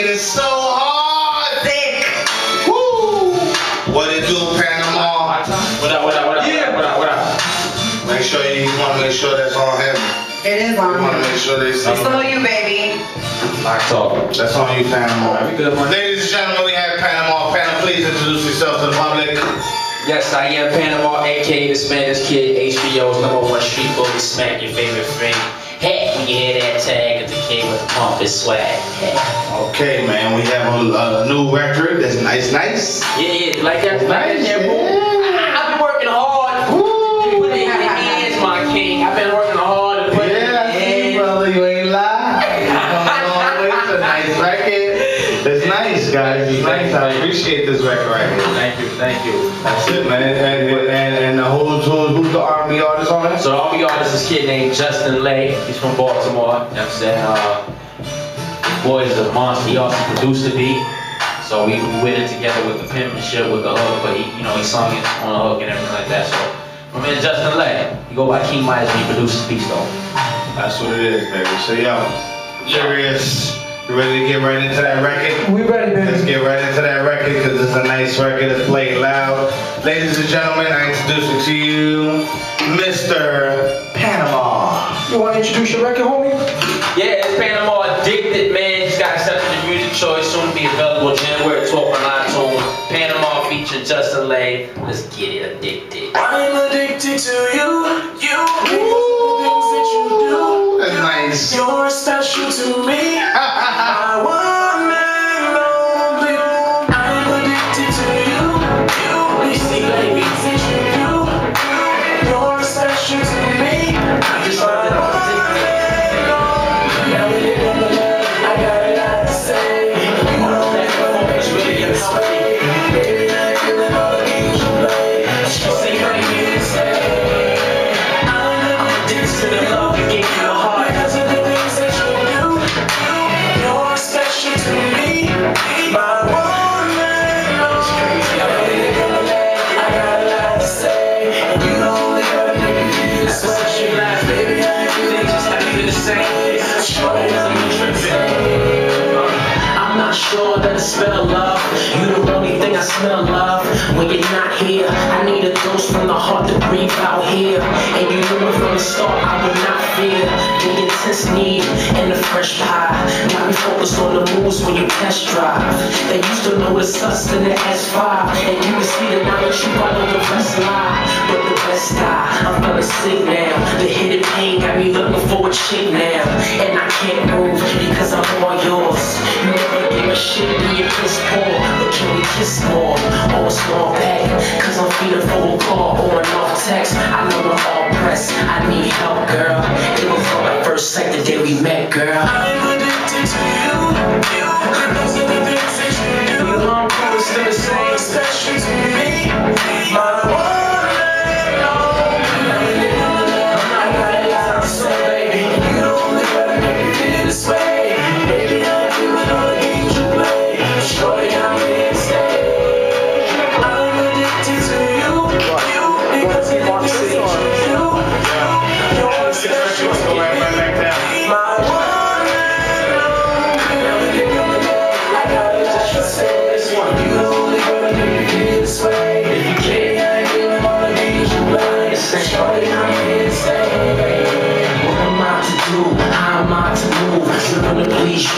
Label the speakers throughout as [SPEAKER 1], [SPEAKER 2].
[SPEAKER 1] it is so hard.
[SPEAKER 2] Thick. Woo.
[SPEAKER 1] What it do, Panama?
[SPEAKER 3] What up, what up, what up? Yeah. What up, what up?
[SPEAKER 1] Make sure you, you want to make sure that's on him.
[SPEAKER 2] It is on him.
[SPEAKER 1] You want to make sure they see
[SPEAKER 2] It's on you, baby.
[SPEAKER 3] Locked up.
[SPEAKER 1] That's on you, Panama.
[SPEAKER 3] Right, good, one.
[SPEAKER 1] Ladies and gentlemen, we have Panama. Panama, please introduce yourself to the public.
[SPEAKER 3] Yes, I am Panama, aka the Spanish Kid, HBO's number one street bully, smack your favorite Friend. Hey, when you hear that tag, it's the kid with the pump is swag. Hey.
[SPEAKER 1] Okay, man, we have a, a new record that's nice, nice.
[SPEAKER 3] Yeah, yeah, like that, that, yeah. I, I've been working hard.
[SPEAKER 1] Woo!
[SPEAKER 3] Put it in your hands, my king. I've been working hard to put it in
[SPEAKER 1] Yeah, I see,
[SPEAKER 3] hands.
[SPEAKER 1] brother, you ain't lie. It's a nice record. It's nice, guys. It's nice. I appreciate this record right here.
[SPEAKER 3] Thank you, thank you.
[SPEAKER 1] That's it, man. And, R&B artist on it?
[SPEAKER 3] So the R&B artist is a kid named Justin Lay. He's from Baltimore. You know what I'm saying? Uh, boy is a monster. He also produced the beat. So we, we went it together with the penmanship, with the hook, but he, you know, he sung it on the hook and everything like that. So my man Justin Lay, he go by King Myers, he produces beats though.
[SPEAKER 1] That's what it is, baby. So yo, serious. You ready to get right into that record?
[SPEAKER 4] We ready,
[SPEAKER 1] Let's get right into that record because it's a nice record. It's played loud. Ladies and gentlemen, I introduce it to you Mr. Panama.
[SPEAKER 4] You want to introduce your record, homie?
[SPEAKER 3] Yeah, it's Panama Addicted, man. Just got accepted the Music Choice, soon to be available January 12th on iTunes. Panama featuring Justin Lay. Let's get it addicted.
[SPEAKER 5] I'm addicted to you, You. Ooh. Things that you do.
[SPEAKER 1] That's nice.
[SPEAKER 5] You're special to me. I want
[SPEAKER 3] I
[SPEAKER 5] smell love. You the only thing I smell love. When you're not here, I need a dose from the heart to breathe out here. And you knew it from the start, I would not fear the intense need and the fresh pie. Got me focused on the moves when you test drive. They used to know it's us in the S5, and you can see the now that you know the rest lie. But the best die, I'm gonna sing now. The hidden pain got me looking for a chick now, and I can't move because I'm all yours. You never give a shit when you piss poor, but can we kiss more? Or a small bag, cause I'm feeling for a call or an off text. I know I'm all pressed, I need help, girl. It was from my first the day we met, girl. I'm addicted to you,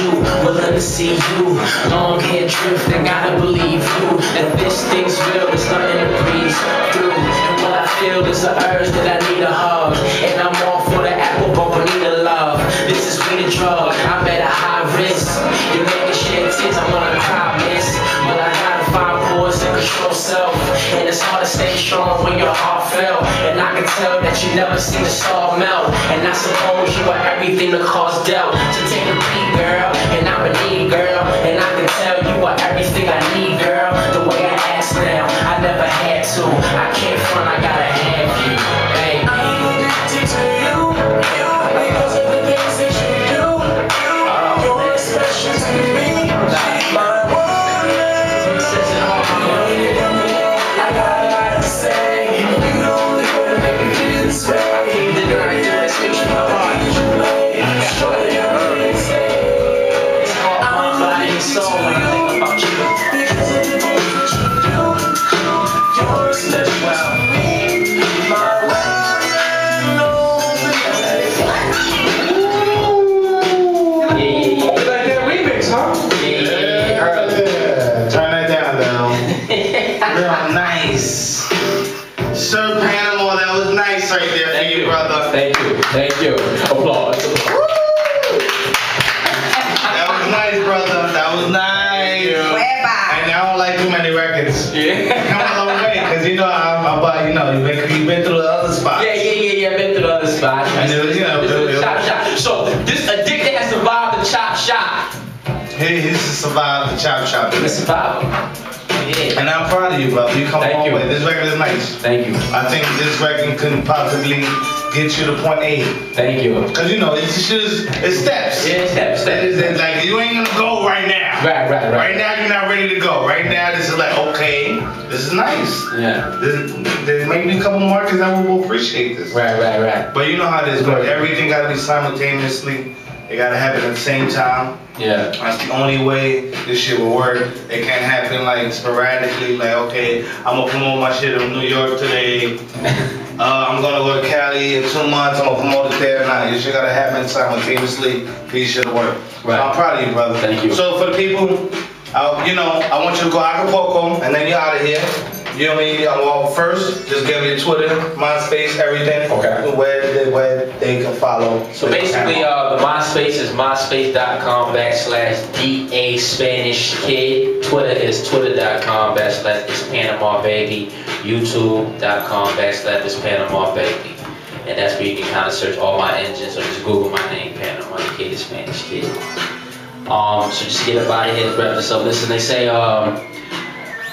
[SPEAKER 5] You, willing to see you. Long hair drifting, gotta believe you. That this thing's real, it's nothing to breeze through. And what I feel is an urge that I it's hard to stay strong when your heart fell. And I can tell that you never seen the star melt. And I suppose you are everything the cause dealt. So take a beat, girl, and I'm a need, girl. And I can tell you are everything I need, girl. The way I ask now, I never had to. I can't front, I gotta have Nice. Sir Panama, that was nice right
[SPEAKER 1] there
[SPEAKER 3] Thank
[SPEAKER 1] you, you, brother.
[SPEAKER 3] Thank you. Thank you. Applause.
[SPEAKER 1] that was nice, brother. That was nice. And I don't like too many records.
[SPEAKER 3] Yeah.
[SPEAKER 1] Come a long way, because you know, I'm about, you know, you've been, you've been through the other spots.
[SPEAKER 3] Yeah, yeah, yeah, yeah. I've been through the other spots.
[SPEAKER 1] And it was, you know, it was,
[SPEAKER 3] chop, chop. So this addicted has survived the chop shop.
[SPEAKER 1] He, he's survived the chop shop.
[SPEAKER 3] He survived.
[SPEAKER 1] And I'm proud of you, brother. You come
[SPEAKER 3] Thank
[SPEAKER 1] a long
[SPEAKER 3] you.
[SPEAKER 1] way. This record is nice.
[SPEAKER 3] Thank you.
[SPEAKER 1] I think this record couldn't possibly get you to point A.
[SPEAKER 3] Than't you.
[SPEAKER 1] Cause you know, it's just, it's steps.
[SPEAKER 3] Yeah, steps.
[SPEAKER 1] That is,
[SPEAKER 3] step.
[SPEAKER 1] it's like, you ain't gonna go right now.
[SPEAKER 3] Right, right,
[SPEAKER 1] Right
[SPEAKER 3] right.
[SPEAKER 1] now, you're not ready to go. Right now, this is like, okay, this is nice.
[SPEAKER 3] Yeah.
[SPEAKER 1] There's, there's maybe a couple markets that will appreciate this.
[SPEAKER 3] Right, right, right.
[SPEAKER 1] But you know how this goes. Everything gotta be simultaneously. It gotta happen at the same time.
[SPEAKER 3] Yeah.
[SPEAKER 1] That's the only way this shit will work. It can't happen like sporadically. Like, okay, I'm gonna promote my shit in New York today. Uh, I'm gonna go to Cali in two months. I'm gonna promote it there. Nah, this shit gotta happen simultaneously. for These shit to work.
[SPEAKER 3] Right.
[SPEAKER 1] So I'm proud of you, brother.
[SPEAKER 3] Thank you.
[SPEAKER 1] So for the people, uh, you know, I want you to go a cappella and then you're out of here. You know what I mean? Uh, Well, first, just give me your Twitter, MySpace, everything.
[SPEAKER 3] Okay.
[SPEAKER 1] Where they, where they can follow.
[SPEAKER 3] So basically, uh, the MySpace is myspace.com backslash DA Spanish Kid. Twitter is twitter.com backslash this Panama Baby. YouTube.com backslash this Panama Baby. And that's where you can kind of search all my engines or just Google my name, Panama Kid, Spanish Kid. Um, so just get up out of here and wrap this up. Listen, they say, um,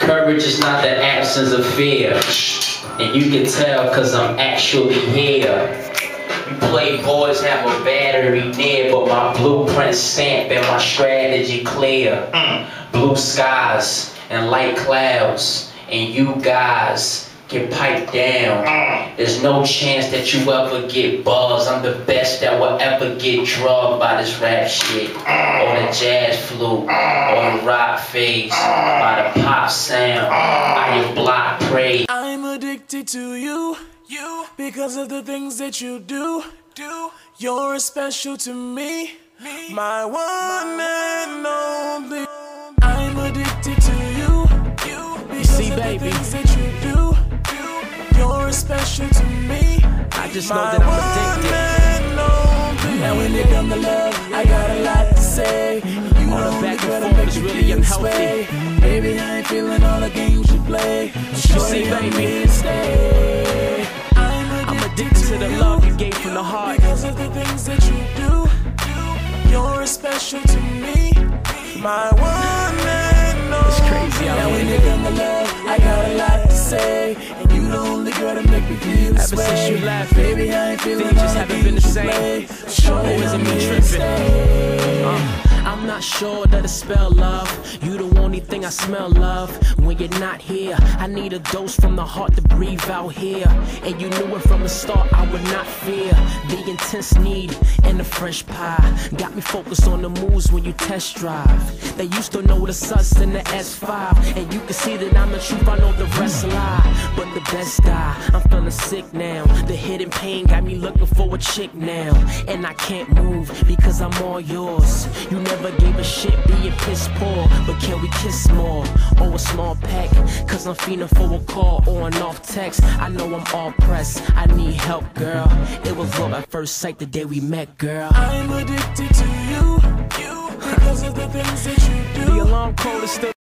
[SPEAKER 3] courage is not the absence of fear. And you can tell cause I'm actually here. You playboys have a battery near, but my blueprint stamp and my strategy clear. Mm. Blue skies and light clouds, and you guys can pipe down. There's no chance that you ever get buzzed. I'm the best that will ever get drugged by this rap shit, or the jazz flute, or the rock face, by the pop sound, by your block praise.
[SPEAKER 6] I'm addicted to you, you, because of the things that you do, do. You're special to me, me, my one and only. I'm addicted to you, you, because
[SPEAKER 5] see,
[SPEAKER 6] of
[SPEAKER 5] baby.
[SPEAKER 6] the things that you do, do. You're special to me.
[SPEAKER 5] I just know that I'm addicted.
[SPEAKER 6] And when it come to love, I got a lot to say. You
[SPEAKER 5] All the back and forth is really unhealthy.
[SPEAKER 6] Baby, I ain't feeling all the games you play.
[SPEAKER 5] see,
[SPEAKER 6] Shorty, I'm
[SPEAKER 5] baby.
[SPEAKER 6] stay. I'm
[SPEAKER 5] I'm addicted to the love you gave from the heart.
[SPEAKER 6] because of the things that you do. You're special to me, my one and only.
[SPEAKER 5] It's crazy out
[SPEAKER 6] Now when it come to love, I got a lot to say, you the only girl make me feel this
[SPEAKER 5] Ever since you left,
[SPEAKER 6] baby, I ain't feeling
[SPEAKER 5] things just haven't been the same.
[SPEAKER 6] Shorty,
[SPEAKER 5] Always
[SPEAKER 6] I'm
[SPEAKER 5] been
[SPEAKER 6] here
[SPEAKER 5] tripping. Uh, not sure that it's spell love. You the only thing I smell love. When you're not here, I need a dose from the heart to breathe out here. And you knew it from the start, I would not fear the intense need and the fresh pie. Got me focused on the moves when you test drive. They used to know the sus and the S5. And you can see that I'm the truth, I know the rest lie. But the best die, I'm feeling sick now. The hidden pain got me looking for a chick now. And I can't move because I'm all yours. You never gave a shit being piss poor. But can we kiss more? Or a small peck? Cause I'm feeling for a call or an off text. I know I'm all pressed. I need help, girl. It was love at first sight the day we met, girl.
[SPEAKER 6] I'm addicted to you, you, because of the things that you do.
[SPEAKER 5] The alarm code is still